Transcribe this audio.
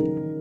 you.